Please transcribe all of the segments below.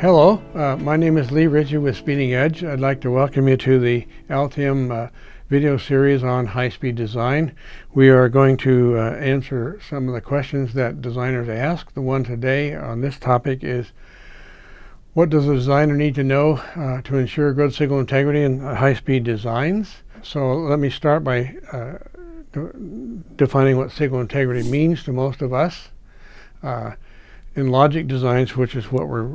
Hello, uh, my name is Lee Ritchey with Speeding Edge. I'd like to welcome you to the Altium uh, video series on high-speed design. We are going to uh, answer some of the questions that designers ask. The one today on this topic is what does a designer need to know uh, to ensure good signal integrity in high-speed designs? So let me start by uh, defining what signal integrity means to most of us. In logic designs, which is what we're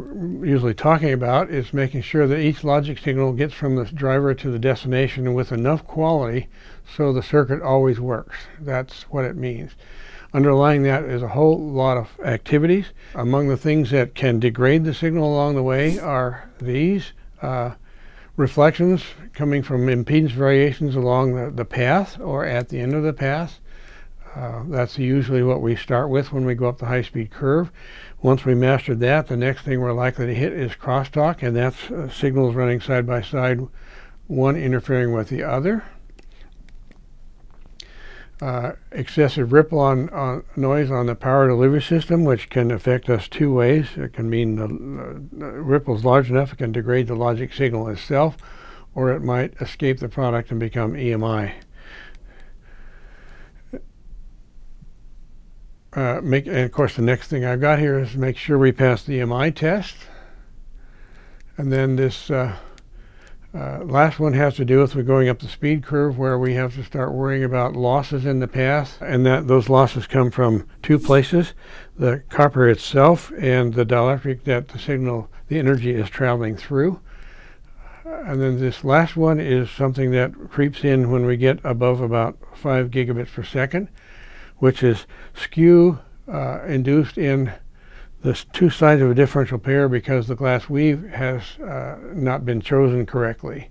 usually talking about, is making sure that each logic signal gets from the driver to the destination with enough quality so the circuit always works. That's what it means. Underlying that is a whole lot of activities. Among the things that can degrade the signal along the way are these. Uh, reflections coming from impedance variations along the, the path or at the end of the path. Uh, that's usually what we start with when we go up the high-speed curve. Once we mastered that, the next thing we're likely to hit is crosstalk, and that's uh, signals running side by side, one interfering with the other. Uh, excessive ripple on, on, noise on the power delivery system, which can affect us two ways. It can mean the uh, ripple is large enough, it can degrade the logic signal itself, or it might escape the product and become EMI. Uh, make, and of course the next thing I've got here is make sure we pass the EMI test. And then this uh, uh, last one has to do with we're going up the speed curve where we have to start worrying about losses in the path. And that those losses come from two places, the copper itself and the dielectric that the signal, the energy is traveling through. And then this last one is something that creeps in when we get above about 5 gigabits per second which is skew uh, induced in the two sides of a differential pair because the glass weave has uh, not been chosen correctly.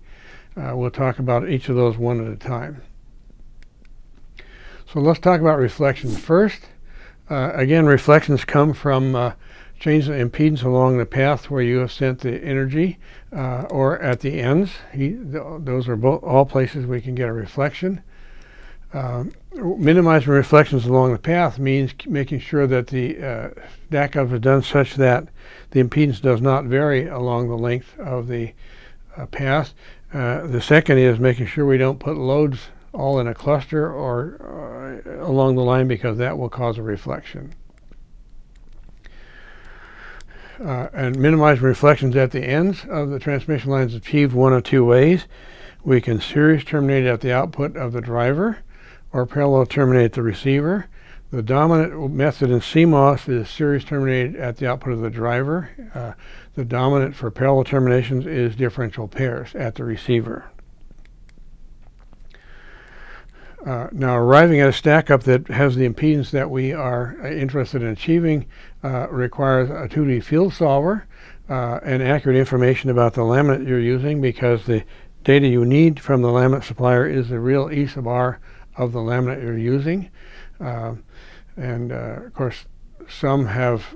Uh, we'll talk about each of those one at a time. So let's talk about reflections first. Uh, again, reflections come from uh, change the impedance along the path where you have sent the energy uh, or at the ends. He, th those are both all places we can get a reflection. Um, minimizing reflections along the path means making sure that the uh, stack up is done such that the impedance does not vary along the length of the uh, path. Uh, the second is making sure we don't put loads all in a cluster or uh, along the line because that will cause a reflection. Uh, and minimize reflections at the ends of the transmission lines achieved one of two ways. We can series terminate at the output of the driver or parallel terminate the receiver. The dominant method in CMOS is series terminated at the output of the driver. Uh, the dominant for parallel terminations is differential pairs at the receiver. Uh, now arriving at a stack up that has the impedance that we are uh, interested in achieving uh, requires a 2D field solver uh, and accurate information about the laminate you're using because the data you need from the laminate supplier is the real E sub R of the laminate you're using. Uh, and uh, of course, some have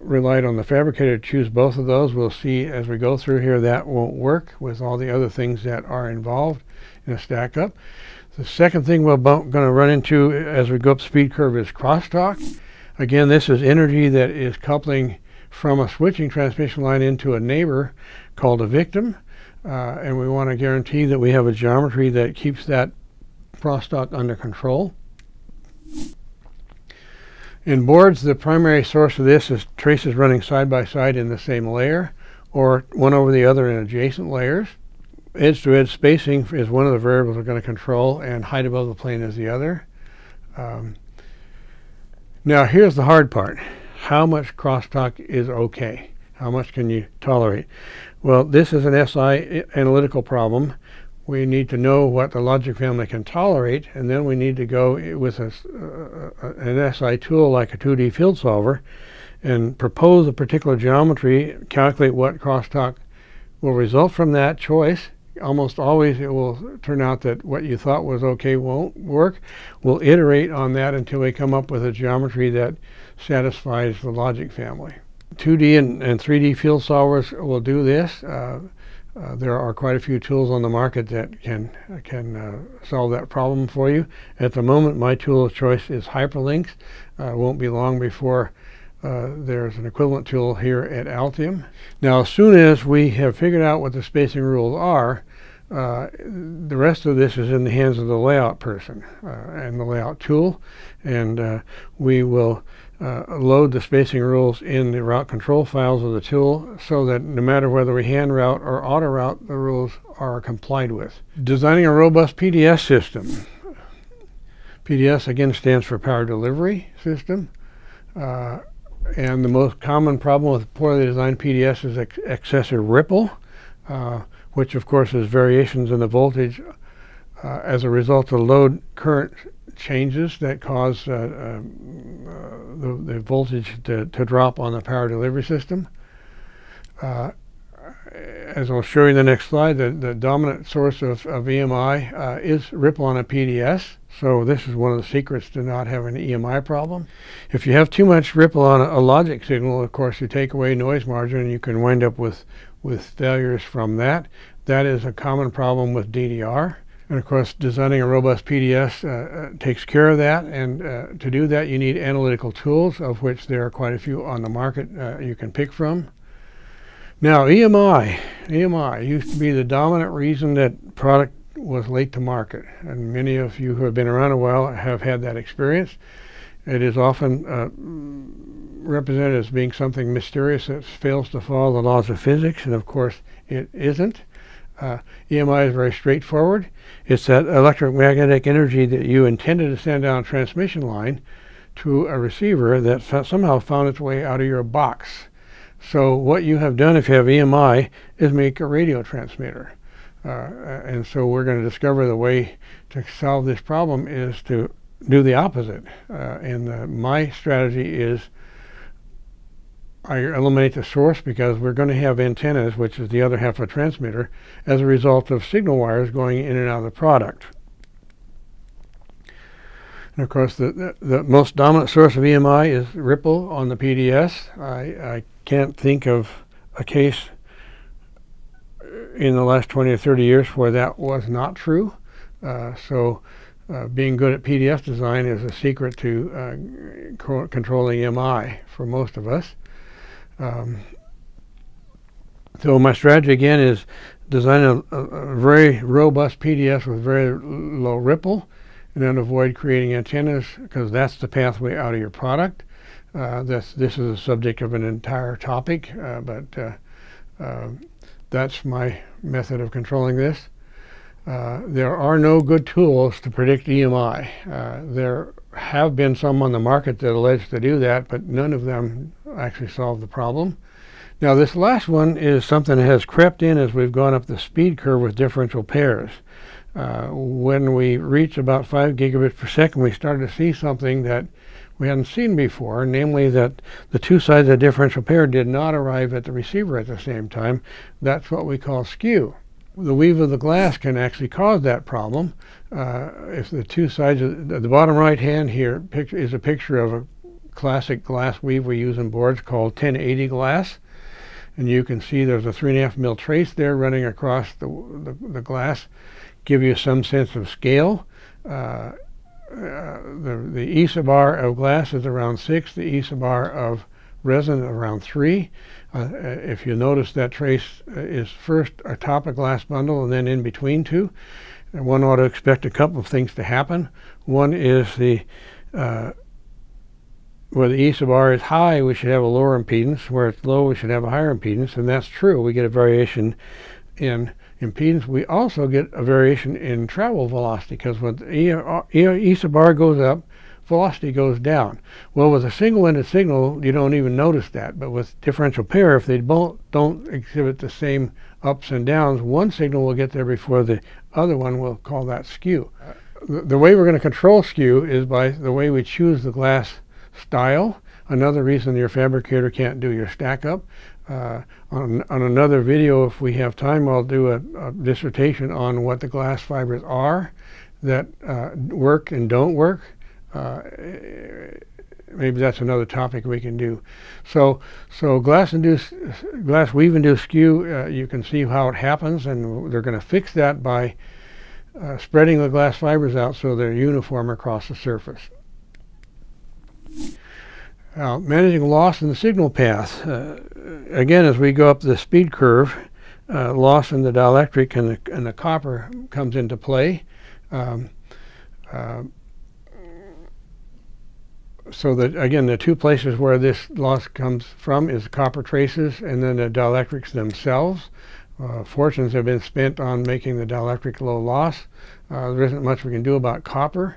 relied on the fabricator to choose both of those. We'll see as we go through here that won't work with all the other things that are involved in a stack up. The second thing we're going to run into as we go up speed curve is crosstalk. Again, this is energy that is coupling from a switching transmission line into a neighbor called a victim. Uh, and we want to guarantee that we have a geometry that keeps that crosstalk under control. In boards, the primary source of this is traces running side by side in the same layer or one over the other in adjacent layers. Edge-to-edge -edge spacing is one of the variables we're going to control and height above the plane is the other. Um, now here's the hard part. How much crosstalk is okay? How much can you tolerate? Well, this is an SI analytical problem we need to know what the logic family can tolerate, and then we need to go with a, uh, an SI tool like a 2D field solver and propose a particular geometry, calculate what crosstalk will result from that choice. Almost always it will turn out that what you thought was okay won't work. We'll iterate on that until we come up with a geometry that satisfies the logic family. 2D and, and 3D field solvers will do this. Uh, uh, there are quite a few tools on the market that can can uh, solve that problem for you. At the moment, my tool of choice is HyperLynx. Uh, won't be long before uh, there's an equivalent tool here at Altium. Now, as soon as we have figured out what the spacing rules are, uh, the rest of this is in the hands of the layout person and the layout tool, and we will uh, load the spacing rules in the route control files of the tool so that no matter whether we hand route or auto route, the rules are complied with. Designing a robust PDS system. PDS again stands for Power Delivery System. Uh, and the most common problem with poorly designed PDS is ex excessive ripple, uh, which of course is variations in the voltage uh, as a result of load current changes that cause uh, uh, the, the, voltage to, to, drop on the power delivery system. Uh, as I'll show you in the next slide, the, the dominant source of, of EMI uh, is ripple on a PDS. So this is one of the secrets to not having an EMI problem. If you have too much ripple on a, a logic signal, of course, you take away noise margin and you can wind up with, with failures from that. That is a common problem with DDR. And of course, designing a robust PDS uh, uh, takes care of that. And uh, to do that, you need analytical tools, of which there are quite a few on the market uh, you can pick from. Now, EMI. EMI used to be the dominant reason that product was late to market. And many of you who have been around a while have had that experience. It is often uh, represented as being something mysterious that fails to follow the laws of physics. And of course, it isn't. Uh, EMI is very straightforward. It's that electromagnetic energy that you intended to send down a transmission line to a receiver that somehow found its way out of your box. So what you have done if you have EMI is make a radio transmitter. Uh, and so we're going to discover the way to solve this problem is to do the opposite. Uh, and uh, my strategy is I eliminate the source because we're going to have antennas, which is the other half of a transmitter, as a result of signal wires going in and out of the product. And of course, the, the, the most dominant source of EMI is ripple on the PDS. I, I can't think of a case in the last 20 or 30 years where that was not true. Uh, so uh, being good at PDS design is a secret to uh, controlling EMI for most of us. Um, so my strategy again is design a, a, very robust PDS with very low ripple and then avoid creating antennas because that's the pathway out of your product. Uh, this, this is a subject of an entire topic, uh, but uh, um, that's my method of controlling this. Uh, there are no good tools to predict EMI. Uh, there have been some on the market that allege to do that, but none of them actually solve the problem. Now this last one is something that has crept in as we've gone up the speed curve with differential pairs. Uh, when we reach about 5 gigabits per second, we started to see something that we hadn't seen before, namely that the two sides of the differential pair did not arrive at the receiver at the same time. That's what we call skew. The weave of the glass can actually cause that problem. Uh, if the two sides, of the, the bottom right hand here picture, is a picture of a classic glass weave we use in boards called 1080 glass. And you can see there's a three and a half mil trace there running across the, the, the glass, give you some sense of scale. Uh, uh, the, the isobar of glass is around 6, the isobar of resin around 3. Uh, uh, if you notice that trace uh, is first atop a glass bundle and then in between two, one ought to expect a couple of things to happen. One is the uh, where the E sub r is high, we should have a lower impedance. Where it's low, we should have a higher impedance, and that's true. We get a variation in impedance. We also get a variation in travel velocity because when the r goes up, velocity goes down. Well, with a single-ended signal, you don't even notice that. But with differential pair, if they both don't exhibit the same ups and downs, one signal will get there before the other one. We'll call that skew. The, the way we're going to control skew is by the way we choose the glass style. Another reason your fabricator can't do your stack up. Uh, on, on another video, if we have time, I'll do a, a dissertation on what the glass fibers are that uh, work and don't work. Uh, maybe that's another topic we can do. So, so glass induced, glass weave induced skew, uh, you can see how it happens, and they're going to fix that by uh, spreading the glass fibers out so they're uniform across the surface. Uh, managing loss in the signal path. Uh, again, as we go up the speed curve, uh, loss in the dielectric and the, and the copper comes into play. Um, uh, so that again, the two places where this loss comes from is copper traces and then the dielectrics themselves. Uh, fortunes have been spent on making the dielectric low loss. Uh, there isn't much we can do about copper.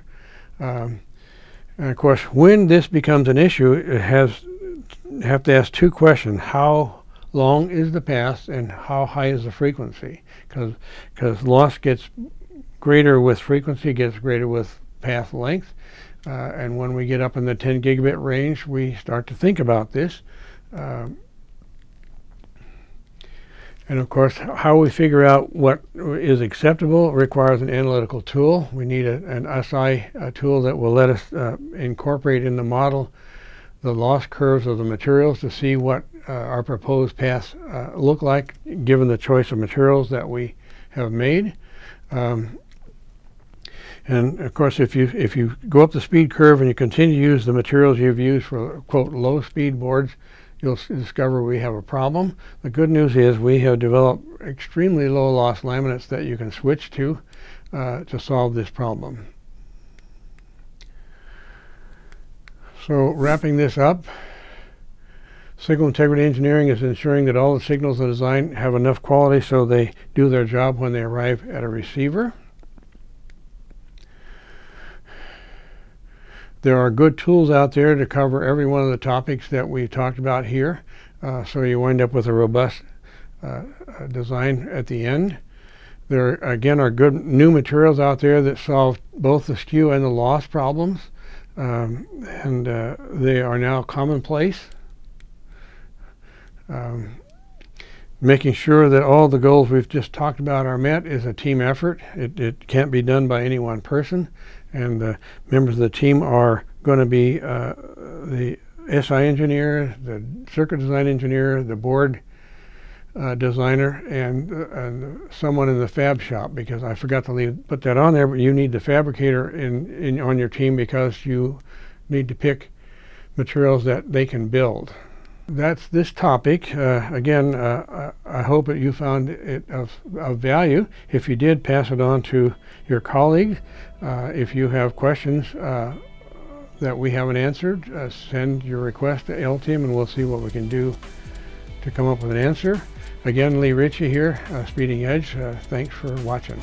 Um, and of course, when this becomes an issue, it has have to ask two questions: How long is the path, and how high is the frequency? Because because loss gets greater with frequency, gets greater with path length, uh, and when we get up in the 10 gigabit range, we start to think about this. Um, and of course, how we figure out what is acceptable requires an analytical tool. We need a, an SI tool that will let us uh, incorporate in the model the loss curves of the materials to see what uh, our proposed paths uh, look like given the choice of materials that we have made. Um, and of course, if you if you go up the speed curve and you continue to use the materials you've used for quote low speed boards, you'll discover we have a problem. The good news is we have developed extremely low loss laminates that you can switch to uh, to solve this problem. So wrapping this up, signal integrity engineering is ensuring that all the signals in the design have enough quality so they do their job when they arrive at a receiver. There are good tools out there to cover every one of the topics that we talked about here. Uh, so you wind up with a robust uh, uh, design at the end. There, again, are good new materials out there that solve both the skew and the loss problems. Um, and uh, they are now commonplace. Um, making sure that all the goals we've just talked about are met is a team effort. It, it can't be done by any one person and the members of the team are going to be uh, the SI engineer, the circuit design engineer, the board uh, designer, and, uh, and, someone in the fab shop because I forgot to leave, put that on there. But you need the fabricator in, in on your team because you need to pick materials that they can build that's this topic. Uh, again, uh, I hope that you found it of, of, value. If you did, pass it on to your colleagues. Uh, if you have questions uh, that we haven't answered, uh, send your request to Altium and we'll see what we can do to come up with an answer. Again, Lee Ritchey here, uh, Speeding Edge. thanks for watching.